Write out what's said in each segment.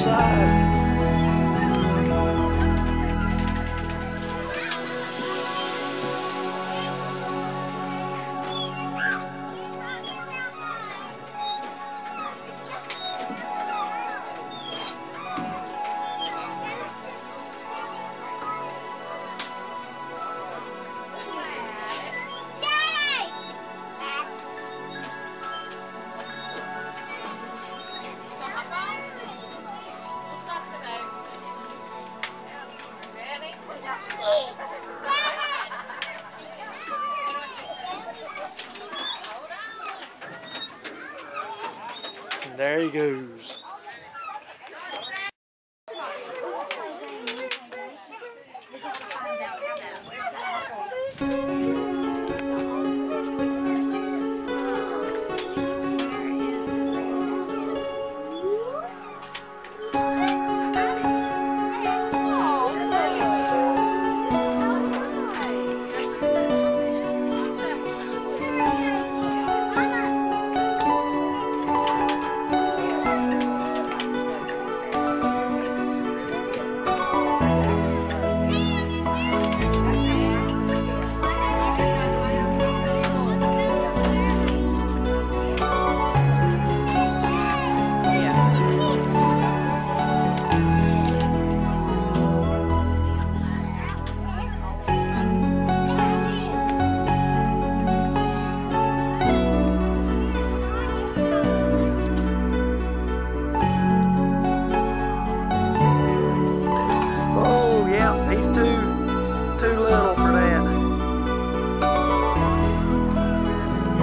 side there he goes.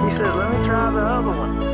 He says, let me try the other one.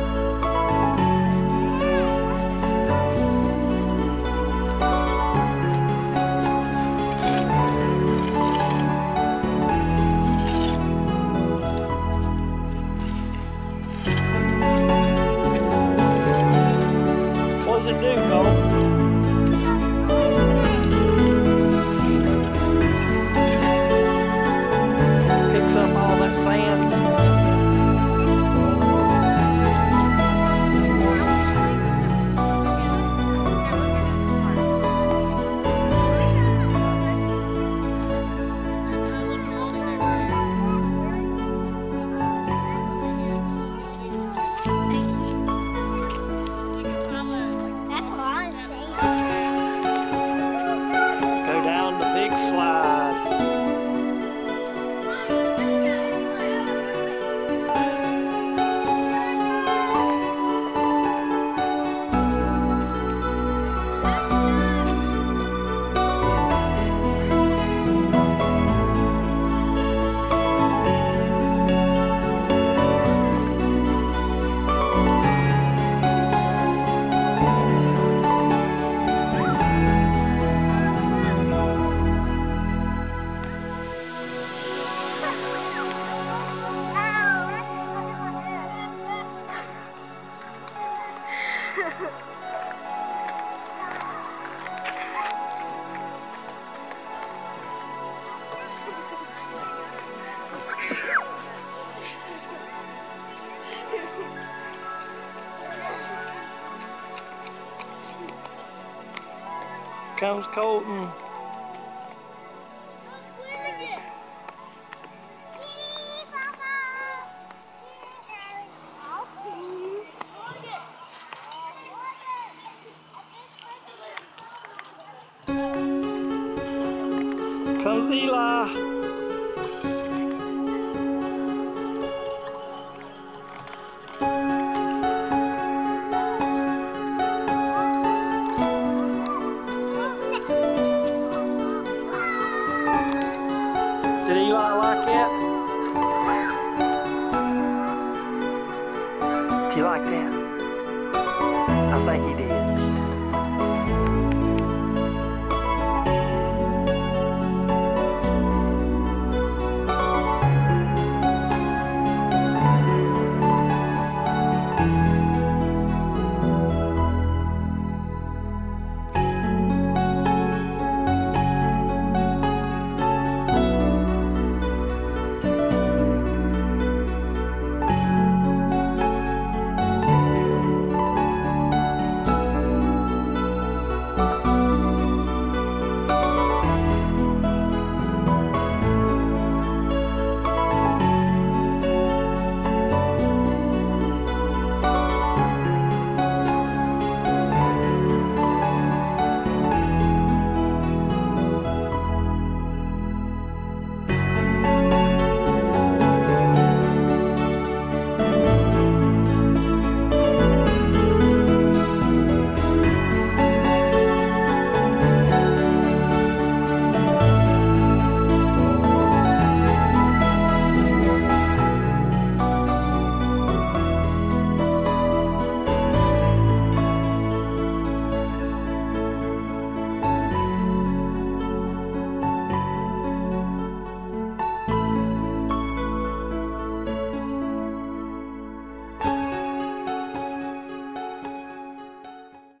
Comes Colton. Comes Eli. you like that? I think he did.